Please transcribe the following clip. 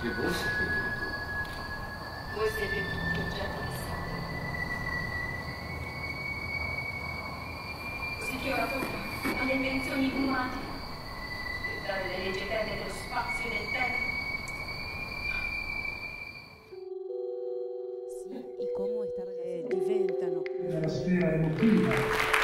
Che voi siete tu? Voi siete tutto oggetto di sapere. Così che ora tocca alle invenzioni umane per dare le leggi eterne dello spazio e del tempo. Sì, come cómo diventano nella sfera emotiva